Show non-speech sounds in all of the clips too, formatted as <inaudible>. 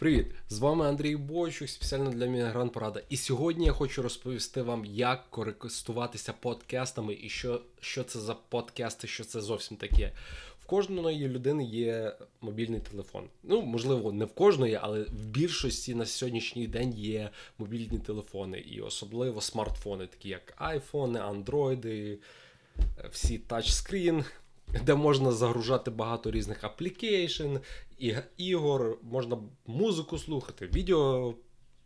Привіт! З вами Андрій Бойчук, спеціально для Мігрант Порада. І сьогодні я хочу розповісти вам, як користуватися подкастами і що що це за подкасти, що це зовсім таке. В кожної людини є мобільний телефон. Ну, можливо, не в кожної, але в більшості на сьогоднішній день є мобільні телефони, і особливо смартфони, такі як айфони, андроїди, всі touchscreen де можна загружати багато різних application, ігор, можна музику слухати, відео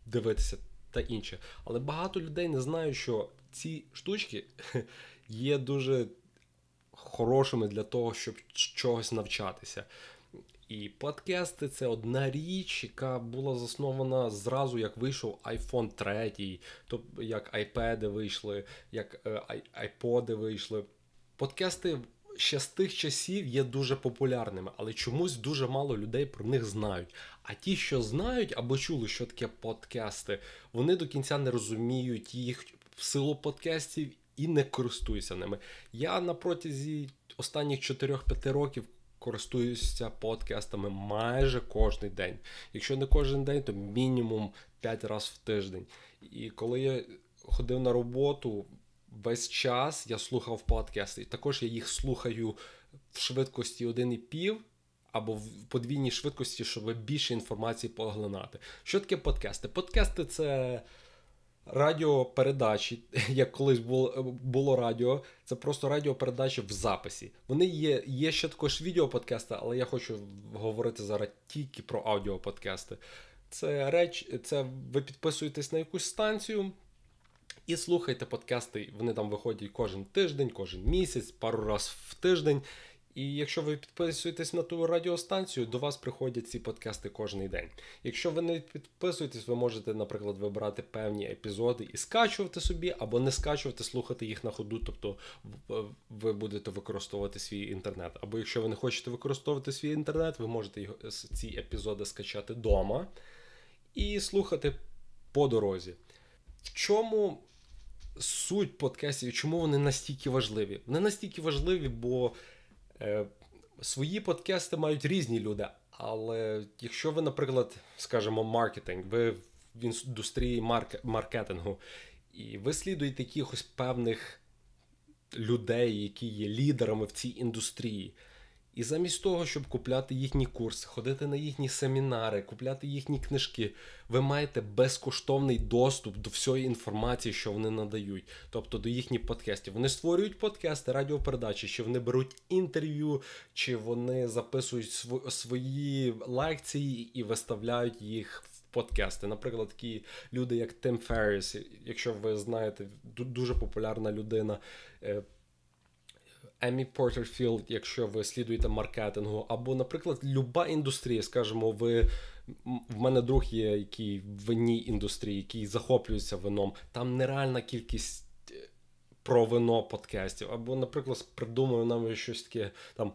дивитися та інше. Але багато людей не знають, що ці штучки <laughs> є дуже хорошими для того, щоб чогось навчатися. І подкасти це одна річ, яка була заснована зразу, як вийшов iPhone 3, тобто як iPad вийшли, як iPod е, вийшли. Подкасти ще з тих часів є дуже популярними, але чомусь дуже мало людей про них знають. А ті, що знають або чули, що таке подкасти, вони до кінця не розуміють їх в силу подкастів і не користуються ними. Я на протязі останніх 4-5 років. Користуюся подкастами майже кожен день. Якщо не кожен день, то мінімум 5 разів в тиждень. І коли я ходив на роботу, весь час я слухав подкасти. І також я їх слухаю в швидкості 1,5 або в подвійній швидкості, щоб більше інформації поглинати. Що таке подкасти? Подкасти це. Радіопередачі, <laughs> як колись було було радіо, це просто радіопередачі в записі. Вони є є ще також відеоподкасти, але я хочу говорити зараз тільки про аудіоподкасти. Це реч, це ви підписуєтесь на якусь станцію, і слухайте подкасти. Вони там виходять кожен тиждень, кожен місяць, пару раз в тиждень. І якщо ви підписуєтесь на ту радіостанцію, до вас приходять ці подкасти кожен день. Якщо ви не підписуєтесь, ви можете, наприклад, вибирати певні епізоди і скачувати собі, або не скачувати, слухати їх на ходу, тобто ви будете використовувати свій інтернет. Або якщо ви не хочете використовувати свій інтернет, ви можете ці епізоди скачати вдома і слухати по дорозі. В чому суть подкастів, чому вони настільки важливі? Вони настільки важливі, бо е, свої подкасти мають різні люди. Але якщо ви, наприклад, скажімо, маркетинг, ви в індустрії марк- маркетингу, і ви слідуєте якихось певних людей, які є лідерами в цій індустрії. І замість того, щоб купляти їхні курси, ходити на їхні семінари, купляти їхні книжки, ви маєте безкоштовний доступ до всієї інформації, що вони надають, тобто до їхніх подкастів. Вони створюють подкасти, радіопередачі, чи вони беруть інтерв'ю, чи вони записують свої лекції і виставляють їх в подкасти. Наприклад, такі люди, як Тим Ферріс, якщо ви знаєте, дуже популярна людина. Е, Емі Портерфілд, якщо ви слідуєте маркетингу, або, наприклад, люба індустрія, скажімо, ви. В мене друг є, який в винній індустрії, який захоплюється вином. Там нереальна кількість е, про вино подкастів. Або, наприклад, придумаю нам щось таке там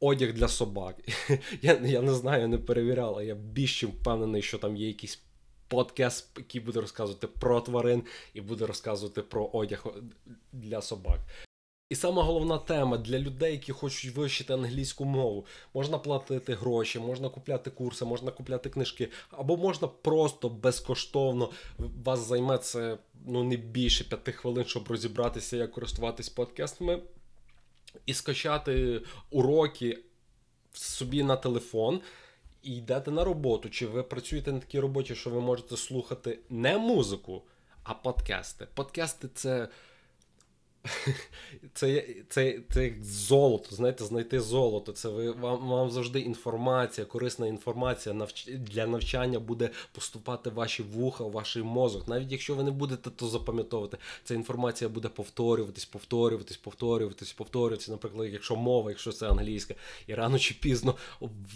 одяг для собак. <laughs> Я я не знаю, не перевіряв, але я більш чим впевнений, що там є якийсь подкаст, який буде розказувати про тварин і буде розказувати про одяг для собак. І сама головна тема для людей, які хочуть вивчити англійську мову. Можна платити гроші, можна купляти курси, можна купляти книжки, або можна просто безкоштовно вас займе це ну не більше п'яти хвилин, щоб розібратися, як користуватись подкастами, і скачати уроки собі на телефон. І йдете на роботу, чи ви працюєте на такій роботі, що ви можете слухати не музику, а подкасти. Подкасти це <laughs> це це, це як золото, знаєте, знайти золото. Це ви вам вам завжди інформація, корисна інформація навч, для навчання буде поступати в ваші вуха, в ваш мозок. Навіть якщо ви не будете то запам'ятовувати, ця інформація буде повторюватись, повторюватись, повторюватись, повторюватись. Наприклад, якщо мова, якщо це англійська, і рано чи пізно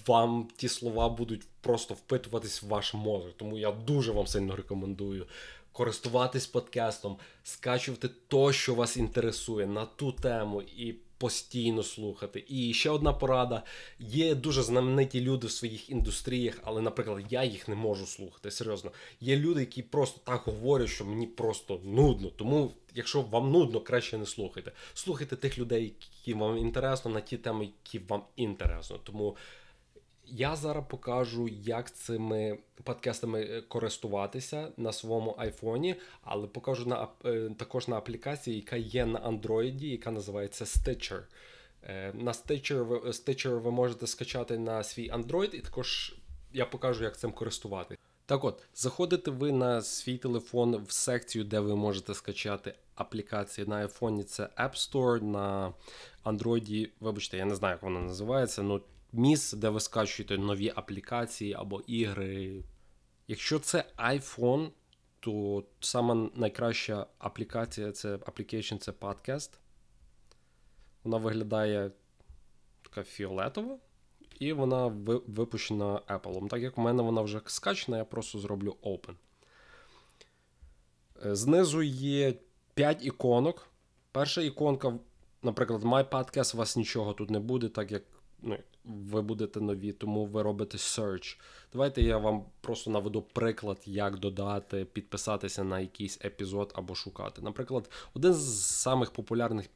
вам ті слова будуть просто впитуватись в ваш мозок. Тому я дуже вам сильно рекомендую користуватись подкастом, скачувати то, що вас інтересує на ту тему і постійно слухати. І ще одна порада: є дуже знамениті люди в своїх індустріях, але, наприклад, я їх не можу слухати. Серйозно, є люди, які просто так говорять, що мені просто нудно. Тому, якщо вам нудно, краще не слухайте. Слухайте тих людей, які вам інтересно, на ті теми, які вам інтересно. Тому. Я зараз покажу, як цими подкастами е, користуватися на своєму айфоні, але покажу на е, також на аплікації, яка є на Android, яка називається Stitcher. Е, на Stitcher, Stitcher ви можете скачати на свій Android, і також я покажу, як цим користувати. Так от, заходите ви на свій телефон в секцію, де ви можете скачати аплікації на iPhone. Це App Store, на Android, вибачте, я не знаю, як вона називається. ну Місце, де ви скачуєте нові аплікації або ігри. Якщо це iPhone, то сама найкраща аплікація це application, це Podcast. Вона виглядає така фіолетова. І вона випущена Apple. Так як в мене вона вже скачена, я просто зроблю Open. Е, знизу є 5 іконок. Перша іконка, наприклад, My Podcast, у вас нічого тут не буде, так як ну, ви будете нові, тому ви робите search. Давайте я вам просто наведу приклад, як додати, підписатися на якийсь епізод або шукати. Наприклад, один з самих популярних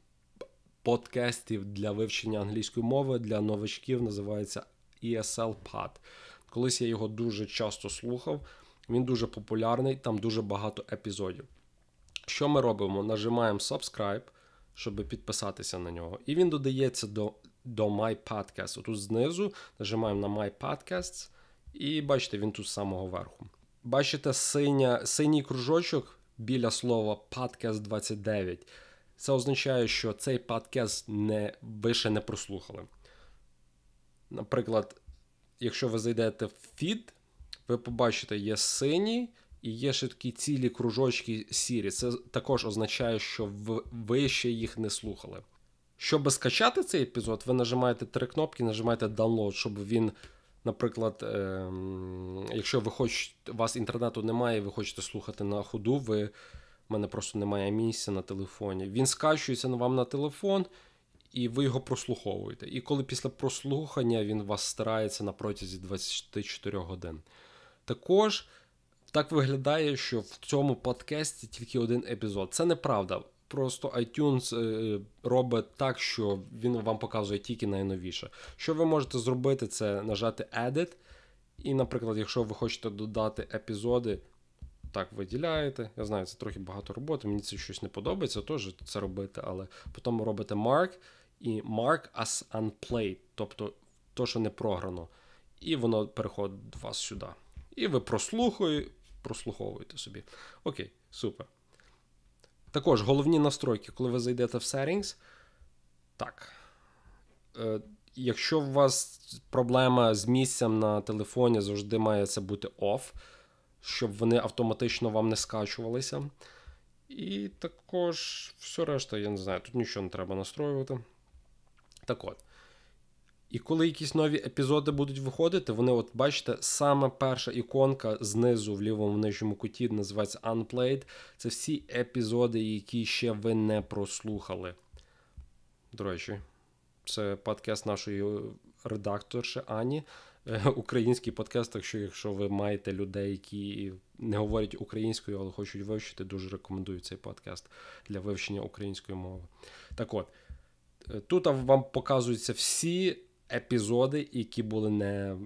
подкастів для вивчення англійської мови для новачків називається ESL Pod. Колись я його дуже часто слухав, він дуже популярний, там дуже багато епізодів. Що ми робимо? Нажимаємо subscribe, щоб підписатися на нього. І він додається до до My Podcast. Тут знизу нажимаємо на My Podcasts, і бачите, він тут з самого верху. Бачите, синя, синій кружочок біля слова Podcast 29. Це означає, що цей подкаст не, ви ще не прослухали. Наприклад, якщо ви зайдете в фід, ви побачите, є синій і є ще такі цілі кружочки сірі. Це також означає, що ви ще їх не слухали. Щоб скачати цей епізод, ви нажимаєте три кнопки, нажимаєте download, щоб він, наприклад, ем, якщо ви хочете, у вас інтернету немає, і ви хочете слухати на ходу, ви у мене просто немає місця на телефоні. Він скачується вам на телефон, і ви його прослуховуєте. І коли після прослухання він вас старається на протязі 24 годин. Також так виглядає, що в цьому подкасті тільки один епізод. Це неправда. Просто iTunes е, робить так, що він вам показує тільки найновіше. Що ви можете зробити, це нажати Edit. І, наприклад, якщо ви хочете додати епізоди, так виділяєте. Я знаю, це трохи багато роботи, мені це щось не подобається, теж це робити, але потім робите mark і mark as unplayed, тобто то, що не програно. І воно переходить до вас сюди. І ви прослухуєте, прослуховуєте собі. Окей, супер. Також головні настройки, коли ви зайдете в Settings. Так. Е, Якщо у вас проблема з місцем на телефоні, завжди має це бути off щоб вони автоматично вам не скачувалися. І також все решта, я не знаю, тут нічого не треба настроювати. Так от. І коли якісь нові епізоди будуть виходити, вони, от бачите, саме перша іконка знизу в лівому нижньому куті називається Unplayed. Це всі епізоди, які ще ви не прослухали. До речі, це подкаст нашої редакторши Ані. Е, український подкаст, так що якщо ви маєте людей, які не говорять українською, але хочуть вивчити, дуже рекомендую цей подкаст для вивчення української мови. Так от, е, тут вам показуються всі епізоди, які були не.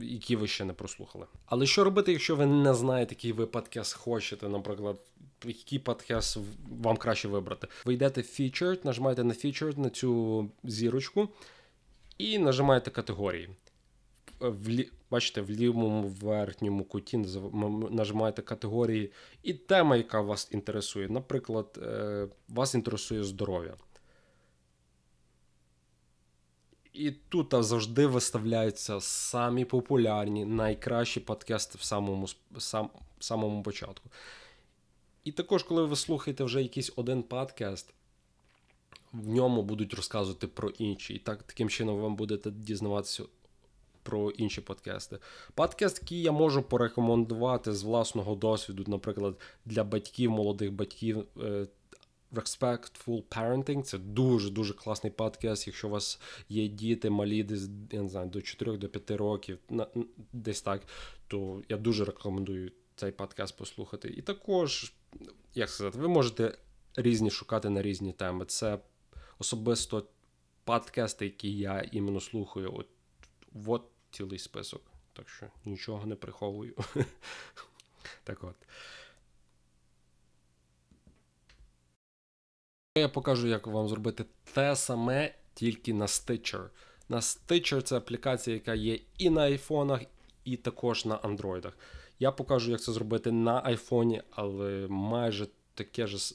які ви ще не прослухали. Але що робити, якщо ви не знаєте, який ви подкаст хочете, наприклад, який подкаст вам краще вибрати? Ви йдете в Featured, нажимаєте на Featured, на цю зірочку, і нажимаєте категорії в бачите, в лівому верхньому куті нажимаєте категорії і тема, яка вас інтересує. Наприклад, е, вас інтересує здоров'я. І тут завжди виставляються самі популярні, найкращі подкасти в самому сам, самому початку. І також, коли ви слухаєте вже якийсь один подкаст, в ньому будуть розказувати про інші. І так, таким чином ви будете дізнаватися про інші подкасти. Подкаст, який я можу порекомендувати з власного досвіду, наприклад, для батьків, молодих батьків. Respectful Parenting це дуже-дуже класний подкаст. Якщо у вас є діти малі, десь я не знаю, до 4 до 5 років, десь так, то я дуже рекомендую цей подкаст послухати. І також, як сказати, ви можете різні шукати на різні теми. Це особисто подкасти, які я іменно слухаю. От, от цілий список. Так що нічого не приховую. <laughs> Так от. Я покажу, як вам зробити те саме, тільки на Stitcher. На Stitcher це аплікація, яка є і на айфонах, і також на андроїдах. Я покажу, як це зробити на айфоні, але майже таке ж.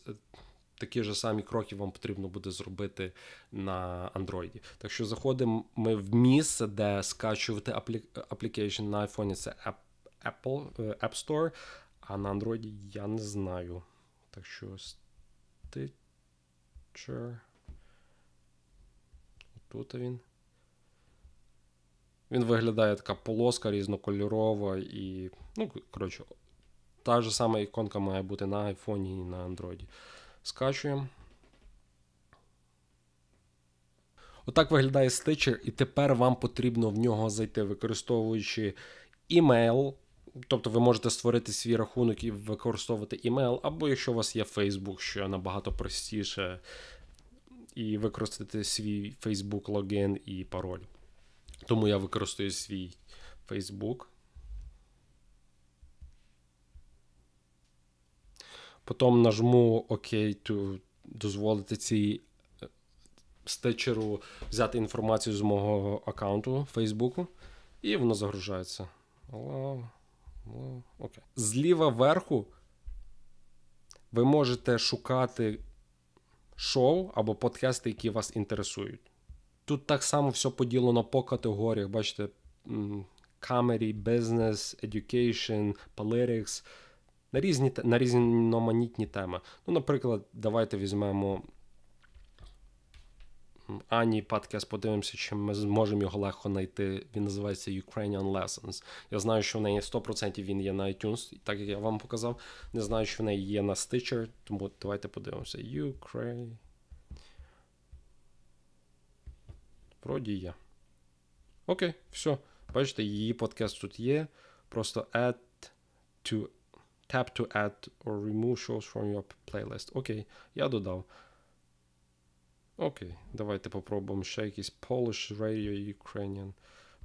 Такі ж самі кроки вам потрібно буде зробити на Android. Так що заходимо ми в місце, де скачувати application на iPhone це Apple е, App Store, а на Android я не знаю. Так що Stitcher. Тут він. Він виглядає така полоска різнокольорова і. Ну, коротше, та ж сама іконка має бути на айфоні і на Android. Скачуємо. Отак виглядає Stitcher, і тепер вам потрібно в нього зайти, використовуючи email. Тобто ви можете створити свій рахунок і використовувати email, або якщо у вас є Facebook, що набагато простіше, і використати свій Facebook логін і пароль. Тому я використовую свій Facebook. Потім нажму ОК, дозволити цій стечеру взяти інформацію з мого аккаунту Фейсбуку, і воно загружається. Окей. Зліва вверху ви можете шукати шоу або подкасти, які вас інтересують. Тут так само все поділено по категоріях. Бачите, камері, бізнес, education, politics. На різні на різноманітні теми. Ну, Наприклад, давайте візьмемо Ані подкаст, подивимося, чи ми зможемо його легко знайти. Він називається Ukrainian Lessons. Я знаю, що в неї 100% він є на iTunes, так як я вам показав. Не знаю, що в неї є на Stitcher, тому давайте подивимося. Ukraine. Вроді є. Окей, все. Бачите, її подкаст тут є. Просто add to tap to add or remove shows from your playlist. Окей, я додав. Окей, давайте попробуємо ще якийсь Polish Radio Ukrainian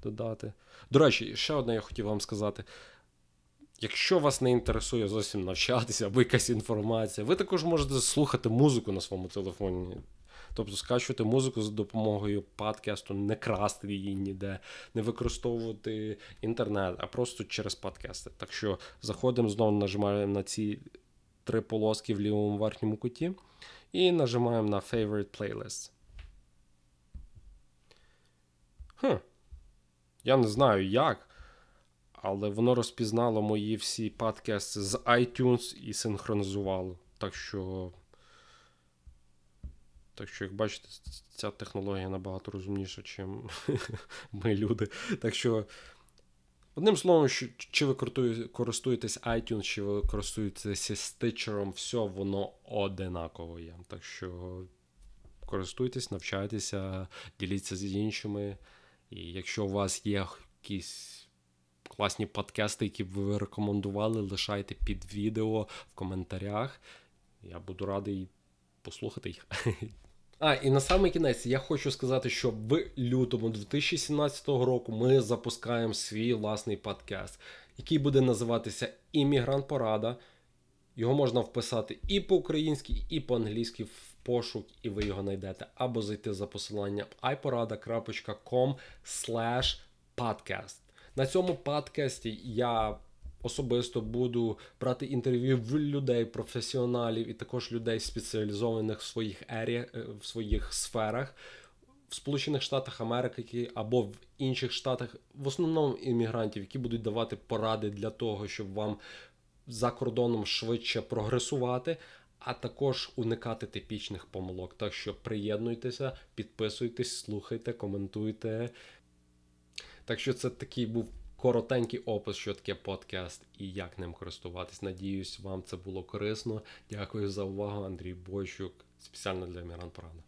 додати. До речі, ще одне я хотів вам сказати. Якщо вас не інтересує зовсім навчатися або якась інформація, ви також можете слухати музику на своєму телефоні. Тобто скачувати музику за допомогою подкасту, не красти її ніде, не використовувати інтернет, а просто через подкасти. Так що заходимо знову нажимаємо на ці три полоски в лівому верхньому куті і нажимаємо на Favorite Playlist. Хм. Я не знаю як, але воно розпізнало мої всі подкасти з iTunes і синхронізувало. Так що. Так що, як бачите, ця технологія набагато розумніша, ніж <laughs> ми люди. Так що, одним словом, чи ви користуєтесь iTunes, чи ви користуєтеся Stitcher, все воно одинаково є. Так що користуйтесь, навчайтеся, діліться з іншими. І якщо у вас є якісь класні подкасти, які б ви рекомендували, лишайте під відео в коментарях. Я буду радий послухати їх. <laughs> А, і на самий кінець я хочу сказати, що в лютому 2017 року ми запускаємо свій власний подкаст, який буде називатися Іммігрант Порада. Його можна вписати і по-українськи, і по-англійськи в пошук, і ви його знайдете, або зайти за посиланням iporada.com podcast. На цьому подкасті я особисто буду брати інтерв'ю в людей, професіоналів і також людей, спеціалізованих в своїх еріях, е, в своїх сферах. В Сполучених Штатах Америки або в інших штатах, в основному іммігрантів, які будуть давати поради для того, щоб вам за кордоном швидше прогресувати, а також уникати типічних помилок. Так що приєднуйтеся, підписуйтесь, слухайте, коментуйте. Так що це такий був коротенький опис, що таке подкаст і як ним користуватись. Надіюсь, вам це було корисно. Дякую за увагу, Андрій Бойчук, спеціально для Міран Порада.